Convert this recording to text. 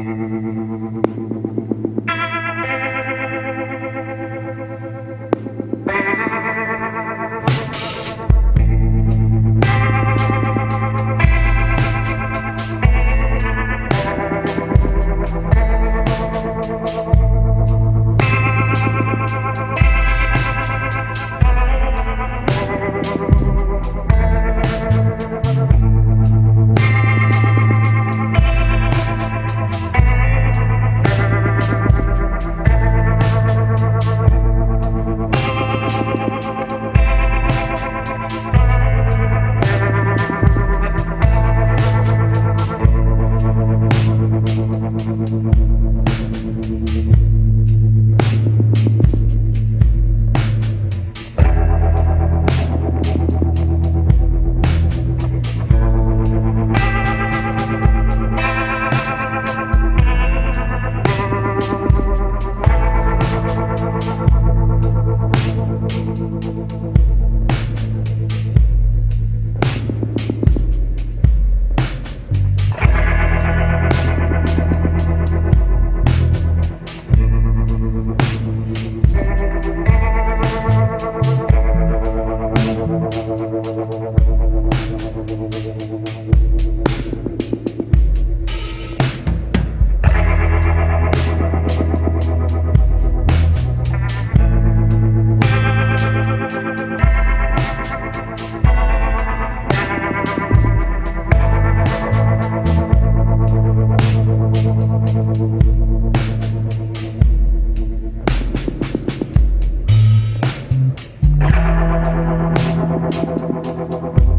Thank you. Thank